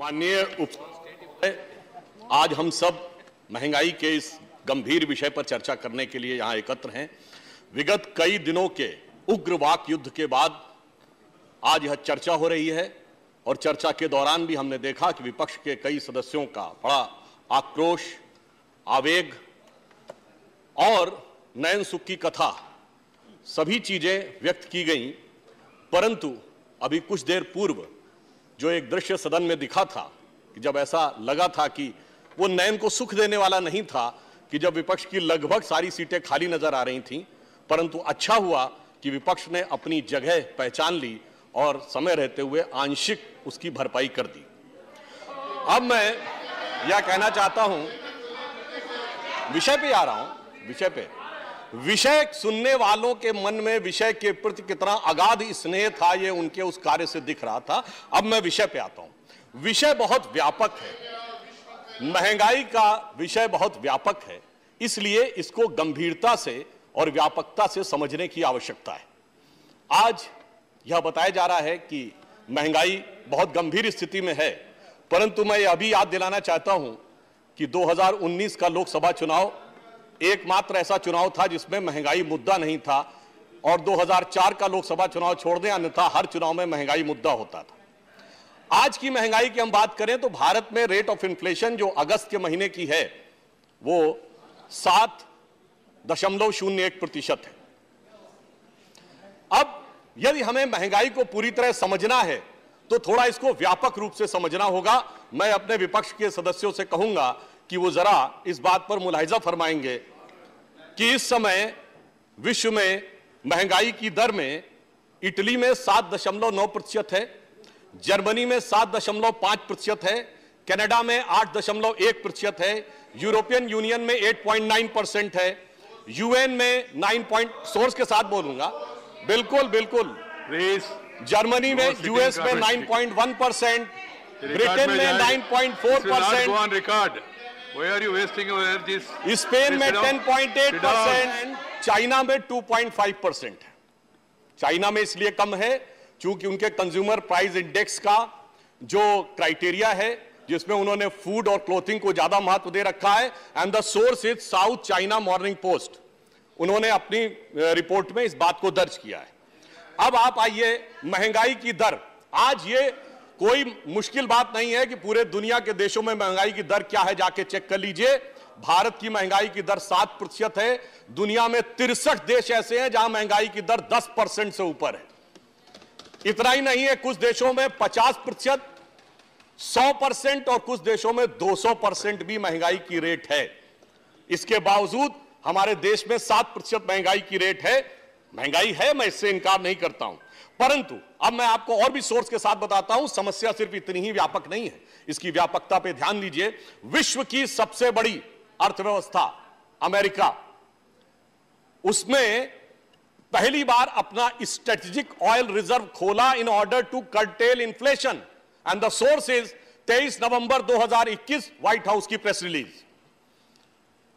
माननीय उप आज हम सब महँगाई के इस गंभीर विषय पर चर्चा करने के लिए यहाँ एकत्र हैं। विगत कई दिनों के उग्र वाक युद्ध के बाद आज यह चर्चा हो रही है और चर्चा के दौरान भी हमने देखा कि विपक्ष के कई सदस्यों का बड़ा आक्रोश, आवेग और नयन सुख की कथा सभी चीज़ें व्यक्त की गई, परंतु अभी कुछ देर पूर्व जो एक दृश्य सदन में दिखा था कि जब ऐसा लगा था कि वो नयन को सुख देने वाला नहीं था, कि जब विपक्ष की लगभग सारी सीटें खाली नज़र आ रही थीं, परंतु अच्छा हुआ कि विपक्ष ने अपनी जगह पहचान ली और समय रहते हुए आंशिक उसकी भरपाई कर दी। अब मैं यह कहना चाहता हूँ, विषय पे आ रहा हूँ, विषय पे। विषय सुनने वालों के मन में विषय के प्रति कितना अगाध स्नेह था, ये उनके उस कार्य से दिख रहा था। अब मैं विषय पे आता हूँ। विषय बहुत व्यापक है। महँगाई का विषय बहुत व्यापक है। इसलिए इसको गंभीरता से और व्यापकता से समझने की आवश्यकता है। आज यह बताया जा रहा है कि महँगाई बहुत गंभीर स्थिति में है, परंतु मैं अभी याद दिलाना चाहता हूँ कि 2019 का लोकसभा चुनाव एकमात्र ऐसा चुनाव था जिसमें महँगाई मुद्दा नहीं था और 2004 का लोकसभा चुनाव छोड़ दें, अन्यथा हर चुनाव में महँगाई मुद्दा होता था। आज की महँगाई की हम बात करें तो भारत में रेट ऑफ़ इन्फ्लेशन जो अगस्त के महीने की है, वो सात दशमलव शून्य एक प्रतिशत है। अब यदि हमें महँगाई को पूरी तरह समझना है तो थोड़ा इसको व्यापक रूप से समझना होगा। मैं अपने विपक्ष के सदस्यों से कहूँगा कि वो जरा इस बात पर मुलाहिजा फरमाएँगे कि इस समय विश्व में महँगाई की दर में इटली में सात दशमलव नौ प्रतिशत है जर्मनी में सात दशमलव पाँच प्रतिशत है कनाडा में आठ दशमलव एक प्रतिशत है यूरोपियन यूनियन में एट पॉइंट नाइन परसेंट है यूएन में नाइन पॉइंट सोर्स के साथ बोलूँगा। बिल्कुल बिल्कुल। जर्मनी में यूएस में 9.1 परसेंट ब्रिटेन में 9.4 percent. Record Why are you wasting your energies? Spain में Sit 10.8 Sit down. Percent China में 2.5 परसेंट है चाइना में इसलिए कम है क्योंकि उनके कंज्यूमर प्राइस इंडेक्स का जो क्राइटेरिया है जिसमें उन्होंने फ़ूड और क्लोथिंग को ज़्यादा महत्व दे रखा है and the source is South China Morning Post उन्होंने अपनी रिपोर्ट में इस बात को दर्ज किया है। अब आप आइए महँगाई की दर। आज ये कोई मुश्किल बात नहीं है कि पूरे दुनिया के देशों में महँगाई की दर क्या है, जाके चेक कर लीजिए। भारत की महँगाई की दर सात प्रतिशत है। दुनिया में तिरसठ देश ऐसे हैं जहाँ महँगाई की दर दस परसेंट से ऊपर है। इतना ही नहीं है, कुछ देशों में पचास प्रतिशत, सौ परसेंट और कुछ देशों में दो सौ परसेंट भी महँगाई की रेट है। इसके बावजूद हमारे देश में सात प्रतिशत महँगाई की रेट है। महँगाई है, मैं इससे इनकार नहीं करता हूँ। परंतु, अब मैं आपको और भी सोर्स के साथ बताता हूँ, समस्या सिर्फ़ इतनी ही व्यापक नहीं है। इसकी व्यापकता पे ध्यान दीजिए। विश्व की सबसे बड़ी अर्थव्यवस्था, अमेरिका। उसमें पहली बार अपना स्ट्रेटेजिक ऑयल रिज़र्व खोला in order to curtail inflation and the source is 23 November 2021 White House की प्रेस रिलीज़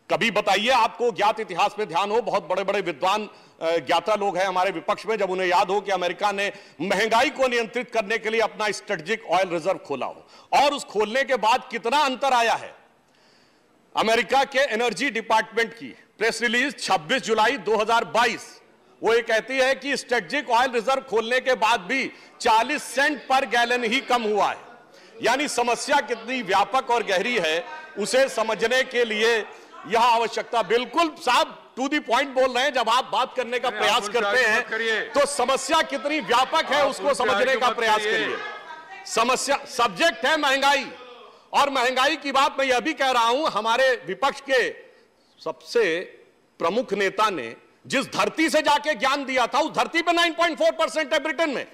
कभी बताइए आपको, ज्ञात इतिहास में ध्यान हो, बहुत बड़े बड़े विद्वान ज्ञाता लोग हैं हमारे विपक्ष में, जब उन्हें याद हो कि अमेरिका ने महँगाई को नियंत्रित करने के लिए अपना स्ट्रेटेजिक ऑयल रिज़र्व खोला हो। और उस खोलने के बाद कितना अंतर आया है? अमेरिका के एनर्जी डिपार्टमेंट की प्रेस रिलीज़ 26 जुलाई 2022 वो ये कहती है कि स्ट्रेटेजिक ऑयल रिज़र्व खोलने के बाद भी 40 सेंट पर गैलन ही कम हुआ है। यानी समस्या कितनी व्यापक और गहरी है, उसे समझने के लिए यह आवश्यकता बिल्कुल साहब टू दी पॉइंट बोल रहे हैं जब आप बात करने का प्रयास करते। हैं तो समस्या कितनी व्यापक है उसको समझने का प्रयास करिए। समस्या सब्जेक्ट है महँगाई और महँगाई की बात मैं यह भी कह रहा हूँ हमारे विपक्ष के सबसे प्रमुख नेता ने जिस धरती से जाके ज्ञान दिया था उस धरती पे 9.4 परसेंट है ब्रिटेन में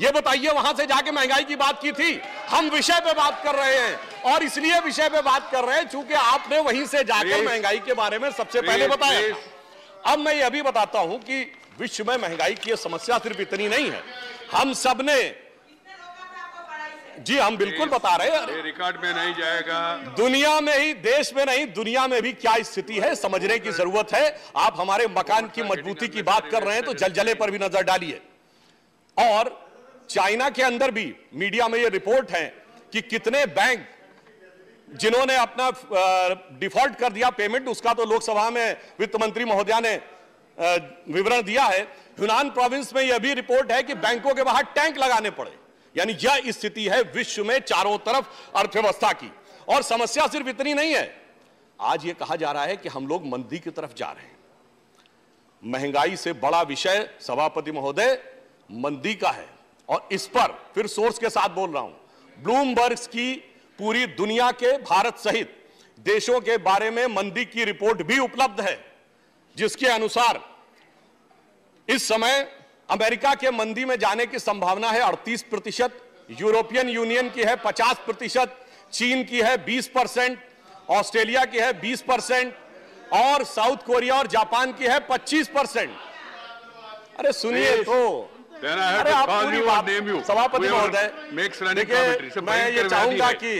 ये बताइए वहाँ से जाके महँगाई की बात की थी। हम विषय पे बात कर रहे हैं और इसलिए विषय पे बात कर रहे हैं क्योंकि आपने वहीं से जाकर महँगाई के बारे में सबसे पहले बताया। अब मैं यह भी बताता हूँ कि विश्व में महँगाई की समस्या सिर्फ़ इतनी नहीं है। हम सबने जी हम बिल्कुल बता रहे हैं। रिकॉर्ड में नहीं जाएगा। दुनिया में ही देश में नहीं दुनिया में भी क्या स्थिति है समझने की ज़रूरत है। आप हमारे मकान की मजबूती की बात कर रहे हैं तो जलजले पर भी नज़र डालिए। और चाइना के अंदर भी मीडिया में ये रिपोर्ट है कि कितने बैंक जिन्होंने अपना डिफ़ॉल्ट कर दिया पेमेंट, उसका तो लोकसभा में वित्त मंत्री महोदया ने विवरण दिया है। यूनान प्रोविंस में यह भी रिपोर्ट है कि बैंकों के बाहर टैंक लगाने पड़े। यानी यह स्थिति है विश्व में चारों तरफ़ अर्थव्यवस्था की। और समस्या सिर्फ़ इतनी नहीं है। आज यह कहा जा रहा है कि हम लोग मंदी की तरफ़ जा रहे हैं। महँगाई से बड़ा विषय सभापति महोदय, मंदी का है। और इस पर फिर सोर्स के साथ बोल रहा हूँ। ब्लूमबर्ग की पूरी दुनिया के भारत सहित देशों के बारे में मंदी की रिपोर्ट भी उपलब्ध है जिसके अनुसार इस समय अमेरिका के मंदी में जाने की संभावना है 38 प्रतिशत यूरोपियन यूनियन की है 50 प्रतिशत चीन की है 20 परसेंट ऑस्ट्रेलिया की है 20 परसेंट और साउथ कोरिया और जापान की है 25 परसेंट। अरे सुनिए तो। Then I have to call you name you. सभापति महोदय makes running commentary. मैं ये चाहूँगा कि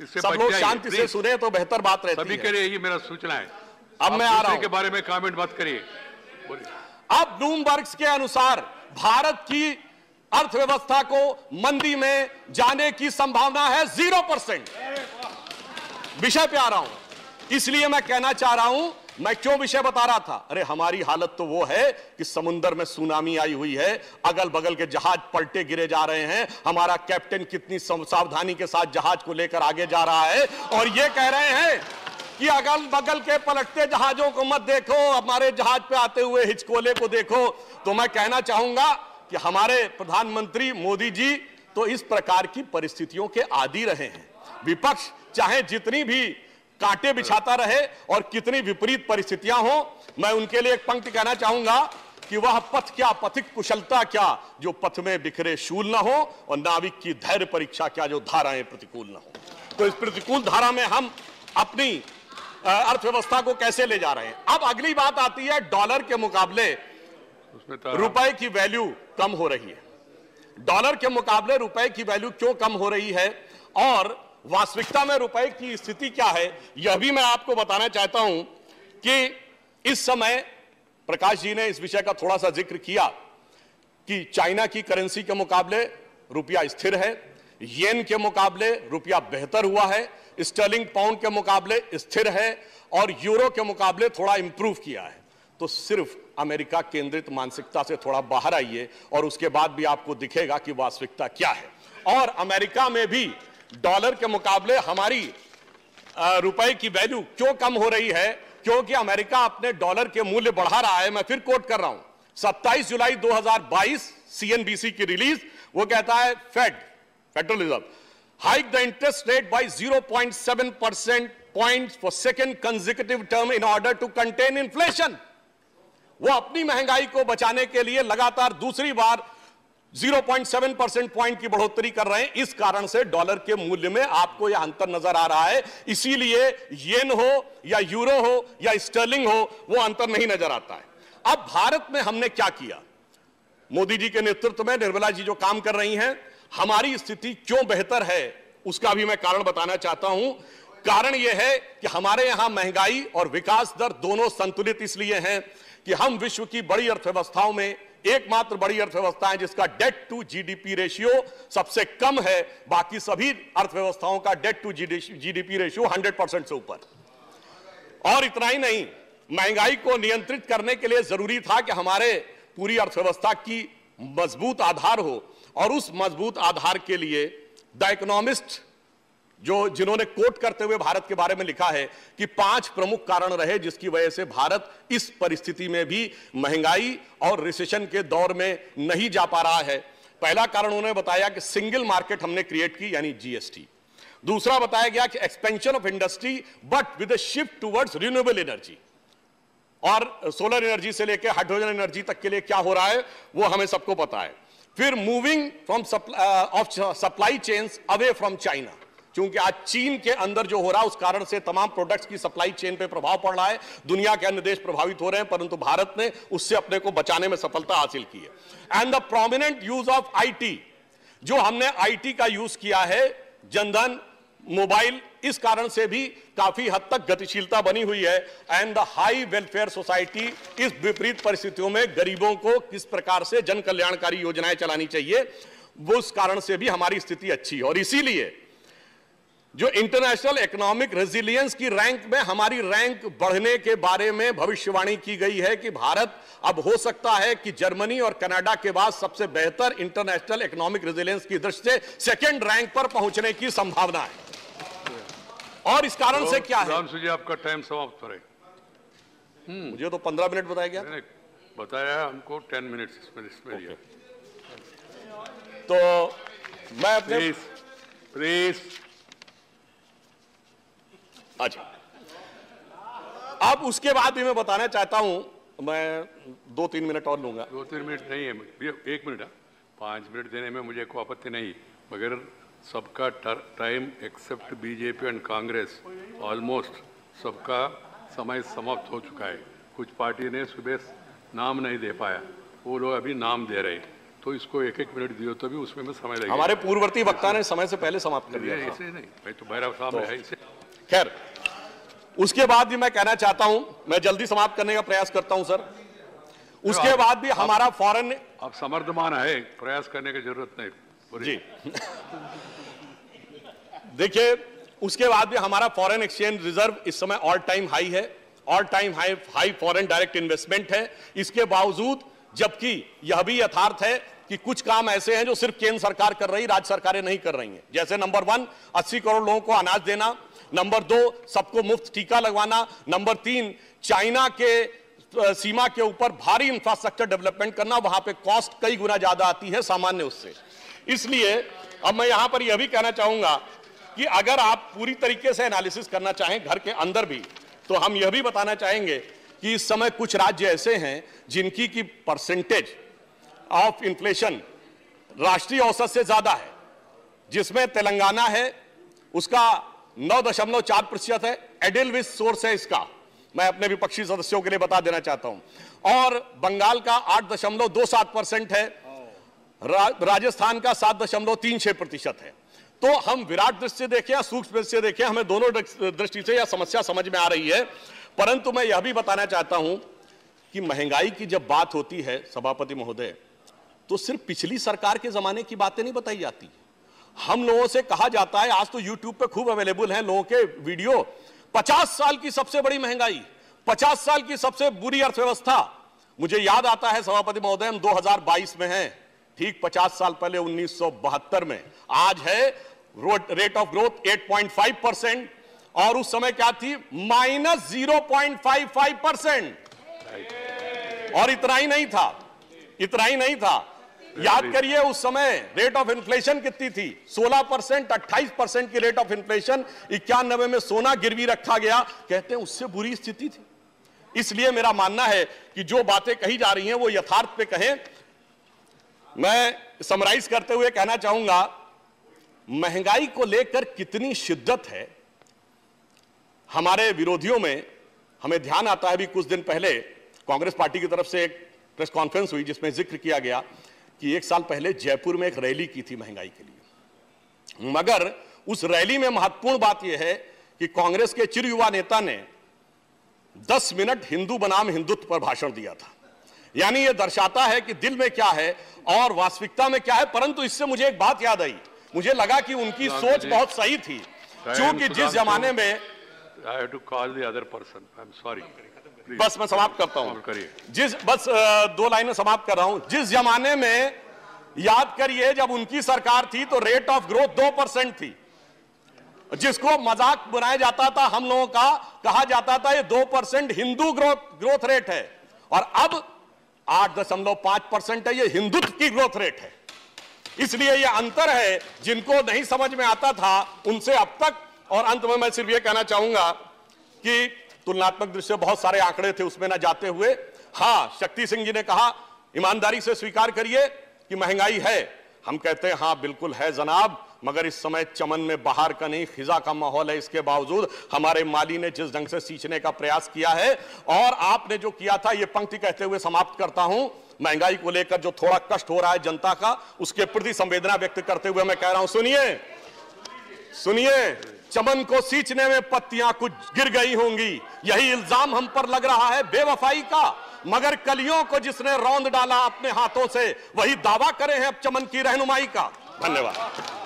सब लोग शांति से सुने तो बेहतर बात रहती सभी है। के लिए यही मेरा सूचना है। अब मैं आ रहा हूँ। के बारे में कमेंट मत करिए। अब ब्लूमबर्ग के अनुसार भारत की अर्थव्यवस्था को मंदी में जाने की संभावना है ज़ीरो परसेंट। विषय पे आ रहा हूँ। इसलिए मैं कहना चाह रहा हूँ मैं क्यों विषय बता रहा था? अरे, हमारी हालत तो वो है कि समुद्र में सुनामी आई हुई है अगल बगल के जहाज़ पलटे गिरे जा रहे हैं, हमारा कैप्टन कितनी सावधानी के साथ जहाज़ को लेकर आगे जा रहा है, और ये कह रहे हैं कि अगल बगल के पलटते जहाजों को मत देखो, हमारे जहाज़ पे आते हुए हिचकोले को देखो। तो मैं कहना चाहूँगा कि हमारे प्रधानमंत्री मोदी जी तो इस प्रकार की परिस्थितियों के आदि रहे हैं। विपक्ष चाहे जितनी भी कांटे बिछाता रहे और कितनी विपरीत परिस्थितियाँ हो मैं उनके लिए एक पंक्ति कहना चाहूँगा कि वह पथ क्या पथिक कुशलता क्या जो पथ में बिखरे शूल न हो और नाविक की धैर्य परीक्षा क्या जो धाराएँ प्रतिकूल न हो। तो इस प्रतिकूल धारा में हम अपनी अर्थव्यवस्था को कैसे ले जा रहे हैं? अब अगली बात आती है डॉलर के मुकाबले तो रुपए की वैल्यू कम हो रही है। डॉलर के मुकाबले रुपए की वैल्यू क्यों कम हो रही है? और वास्तविकता में रुपए की स्थिति क्या है, यह भी मैं आपको बताना चाहता हूँ कि इस समय प्रकाश जी ने इस विषय का थोड़ा सा ज़िक्र किया कि चाइना की करेंसी के मुकाबले रुपया स्थिर है, येन के मुकाबले रुपया बेहतर हुआ है, स्टर्लिंग पाउंड के मुकाबले स्थिर है और यूरो के मुकाबले थोड़ा इंप्रूव किया है। तो सिर्फ़ अमेरिका केंद्रित मानसिकता से थोड़ा बाहर आइए और उसके बाद भी आपको दिखेगा कि वास्तविकता क्या है। और अमेरिका में भी डॉलर के मुकाबले हमारी रुपए की वैल्यू क्यों कम हो रही है? क्योंकि अमेरिका अपने डॉलर के मूल्य बढ़ा रहा है, मैं फिर कोट कर रहा हूँ। 27 जुलाई 2022 सीएनबीसी की रिलीज़ वो कहता है Fed federal reserve hike the interest rate by 0.7 percent point for second consecutive term in order to contain inflation वो अपनी महँगाई को बचाने के लिए लगातार दूसरी बार 0.7 परसेंट पॉइंट की बढ़ोतरी कर रहे हैं। इस कारण से डॉलर के मूल्य में आपको यह अंतर नज़र आ रहा है। इसीलिए येन हो या यूरो हो या स्टर्लिंग हो, वो अंतर नहीं नज़र आता है। अब भारत में हमने क्या किया? मोदी जी के नेतृत्व में निर्मला जी जो काम कर रही हैं, हमारी स्थिति क्यों बेहतर है, उसका भी मैं कारण बताना चाहता हूँ। कारण यह है कि हमारे यहाँ महँगाई और विकास दर दोनों संतुलित इसलिए हैं कि हम विश्व की बड़ी अर्थव्यवस्थाओं में एकमात्र बड़ी अर्थव्यवस्था है जिसका डेट टू जीडीपी रेशियो सबसे कम है, बाकी सभी अर्थव्यवस्थाओं का debt to GDP ratio 100 percent से ऊपर। और इतना ही नहीं, महँगाई को नियंत्रित करने के लिए ज़रूरी था कि हमारे पूरी अर्थव्यवस्था की मज़बूत आधार हो। और उस मज़बूत आधार के लिए द इकोनॉमिस्ट जो जिन्होंने कोट करते हुए भारत के बारे में लिखा है कि पाँच प्रमुख कारण रहे जिसकी वजह से भारत इस परिस्थिति में भी महँगाई और रिसेशन के दौर में नहीं जा पा रहा है। पहला कारण उन्होंने बताया कि सिंगल मार्केट हमने क्रिएट की, यानी जीएसटी दूसरा बताया गया कि expansion of industry but with shift towards renewable energy और सोलर एनर्जी से लेकर हाइड्रोजन एनर्जी तक के लिए क्या हो रहा है, वो हमें सबको पता है। फिर moving from of supply chains away from China क्योंकि आज चीन के अंदर जो हो रहा है, उस कारण से तमाम प्रोडक्ट्स की सप्लाई चेन पे प्रभाव पड़ रहा है। दुनिया के अन्य देश प्रभावित हो रहे हैं, परंतु भारत ने उससे अपने को बचाने में सफलता हासिल की है। And the prominent use of IT जो हमने आईटी का यूज़ किया है, जनधन, मोबाइल, इस कारण से भी काफ़ी हद तक गतिशीलता बनी हुई है। And the high welfare society इस विपरीत परिस्थितियों में गरीबों को किस प्रकार से जन कल्याणकारी योजनाएँ चलानी चाहिए, वो उस कारण से भी हमारी स्थिति अच्छी है। और इसीलिए जो इंटरनेशनल इकोनॉमिक रेजिलियंस की रैंक में हमारी रैंक बढ़ने के बारे में भविष्यवाणी की गई है कि भारत अब हो सकता है कि जर्मनी और कनाडा के बाद सबसे बेहतर इंटरनेशनल इकोनॉमिक रेजिलियंस की दृष्टि से सेकेंड रैंक पर पहुँचने की संभावना है। और इस कारण से क्या है? जी आपका टाइम समाप्त हो रहा है। मुझे तो पंद्रह मिनट बताया गया। बताया हमको टेन मिनट इसमें इसमें दिया तो मैं अपने प्लीज़ प्लीज़ अच्छा अब उसके बाद भी मैं बताना चाहता हूँ मैं दो तीन मिनट और लूँगा। दो तीन मिनट नहीं है एक मिनट है। पाँच मिनट देने में मुझे कोई आपत्ति नहीं मगर सबका time except BJP and Congress almost सबका समय समाप्त हो चुका है। कुछ पार्टी ने सुबह नाम नहीं दे पाया वो लोग अभी नाम दे रहे हैं। तो इसको एक एक मिनट दियो तो भी उसमें में समय लगेगा। हमारे पूर्ववर्ती वक्ता ने समय से पहले समाप्त कर दिया ऐसे नहीं भाई तो भैरव साहब है इसे। खैर उसके बाद भी मैं कहना चाहता हूँ मैं जल्दी समाप्त करने का प्रयास करता हूँ सर। उसके बाद भी हमारा फॉरेन आप समर्थमान है प्रयास करने की ज़रूरत नहीं। जी। देखिए उसके बाद भी हमारा फॉरेन एक्सचेंज रिज़र्व इस समय ऑल टाइम हाई है। All time high high foreign direct investment है। इसके बावजूद जबकि यह भी यथार्थ है कि कुछ काम ऐसे हैं जो सिर्फ़ केंद्र सरकार कर रही राज्य सरकारें नहीं कर रही हैं। जैसे नंबर वन 80 करोड़ लोगों को अनाज देना। नंबर दो, सबको मुफ़्त टीका लगवाना। नंबर तीन, चाइना के सीमा के ऊपर भारी इंफ्रास्ट्रक्चर डेवलपमेंट करना, वहाँ पे कॉस्ट कई गुना ज़्यादा आती है सामान्य उससे। इसलिए अब मैं यहाँ पर यह भी कहना चाहूँगा कि अगर आप पूरी तरीके से एनालिसिस करना चाहें घर के अंदर भी तो हम यह भी बताना चाहेंगे कि इस समय कुछ राज्य ऐसे हैं जिनकी की परसेंटेज ऑफ़ इन्फ्लेशन राष्ट्रीय औसत से ज़्यादा है, जिसमें तेलंगाना है, उसका 9.4 प्रतिशत है। एडिलविस सोर्स है इसका। मैं अपने विपक्षी सदस्यों के लिए बता देना चाहता हूँ। और बंगाल का 8.27 परसेंट है। रा, राजस्थान का 7.36 प्रतिशत है। तो हम विराट दृष्टि देखें या सूक्ष्म दृष्टि से देखें हमें दोनों दृष्टि से यह समस्या समझ में आ रही है। परंतु मैं यह भी बताना चाहता हूँ कि महँगाई की जब बात होती है सभापति महोदय तो सिर्फ़ पिछली सरकार के जमाने की बातें नहीं बताई जाती। हम लोगों से कहा जाता है, आज तो यूट्यूब पे खूब अवेलेबल है लोगों के वीडियो 50 साल की सबसे बड़ी महँगाई 50 साल की सबसे बुरी अर्थव्यवस्था। मुझे याद आता है, सभापति महोदय, हम 2022 में हैं। ठीक 50 साल पहले 1972 में। आज है रेट ऑफ़ ग्रोथ 8.5 परसेंट और उस समय क्या थी? माइनस ज़ीरो परसेंट और इतना ही नहीं था, इतना ही नहीं था। याद करिए उस समय रेट ऑफ़ इन्फ्लेशन कितनी थी? 16 परसेंट अट्ठाईस परसेंट की रेट ऑफ़ इन्फ्लेशन इक्यानबे में सोना गिरवी रखा गया। कहते हैं उससे बुरी स्थिति थी। इसलिए मेरा मानना है कि जो बातें कही जा रही हैं वो यथार्थ पे कहें। मैं समराइज करते हुए कहना चाहूँगा महँगाई को लेकर कितनी शिद्दत है हमारे विरोधियों में हमें ध्यान आता है। भी कुछ दिन पहले कांग्रेस पार्टी की तरफ़ से एक प्रेस कॉन्फ्रेंस हुई जिसमें ज़िक्र किया गया। कि एक साल पहले जयपुर में एक रैली की थी महँगाई के लिए। मगर उस रैली में महत्वपूर्ण बात यह है कि कांग्रेस के चिर युवा नेता ने 10 मिनट हिंदू बनाम हिंदुत्व पर भाषण दिया था। यानी यह दर्शाता है कि दिल में क्या है और वास्तविकता में क्या है परंतु इससे मुझे एक बात याद आई। मुझे लगा कि उनकी सोच बहुत सही थी। क्योंकि जिस जमाने में I have to call the other person. I'm sorry. बस मैं समाप्त करता हूँ। जिस बस दो लाइनें समाप्त कर रहा हूँ। जिस जमाने में याद करिए जब उनकी सरकार थी तो रेट ऑफ़ ग्रोथ दो परसेंट थी। जिसको मज़ाक बनाया जाता था हम लोगों का कहा जाता था ये दो percent Hindu growth growth rate है। और अब आठ दशमलव पाँच परसेंट है ये हिंदुत्व की ग्रोथ रेट है। इसलिए ये अंतर है जिनको नहीं समझ में आता था उनसे अब तक और अंत में मैं सिर्फ़ ये कहना चाहूँगा कि तुलनात्मक से बहुत सारे आंकड़े थे उसमें ना जाते हुए। हाँ शक्ति सिंह जी ने कहा, ईमानदारी से स्वीकार करिए कि महँगाई है। हम कहते हैं हाँ बिल्कुल है जनाब, मगर इस समय चमन में बाहर का नहीं, खिजा का माहौल है इसके बावजूद। हमारे माली ने जिस ढंग से सींचने का प्रयास किया है, और आपने जो किया था, ये पंक्ति कहते हुए समाप्त करता हूँ। महँगाई को लेकर जो थोड़ा कष्ट हो रहा है जनता का, उसके प्रति संवेदना व्यक्त करते हुए मैं कह रहा हूँ, सुनिए सुनिए। चमन को सींचने में पत्तियाँ कुछ गिर गई होंगी। यही इल्ज़ाम हम पर लग रहा है बेवफाई का। मगर कलियों को जिसने रौंद डाला अपने हाथों से, वही दावा करे हैं अब चमन की रहनुमाई का। धन्यवाद।